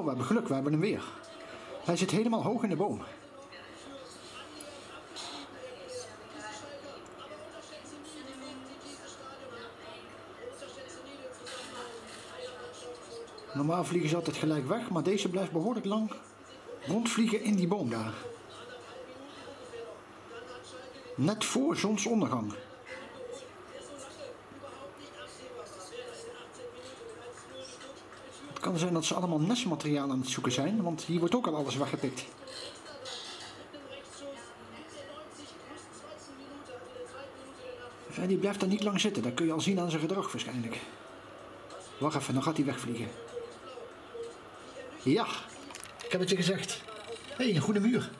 Oh, we hebben geluk, we hebben hem weer. Hij zit helemaal hoog in de boom. Normaal vliegen ze altijd gelijk weg, maar deze blijft behoorlijk lang rondvliegen in die boom daar. Net voor zonsondergang. Het kan zijn dat ze allemaal nestmateriaal aan het zoeken zijn, want hier wordt ook al alles weggepikt. Die blijft er niet lang zitten, dat kun je al zien aan zijn gedrag waarschijnlijk. Wacht even, dan gaat hij wegvliegen. Ja, ik heb het je gezegd. Hé, hey, een goede muur.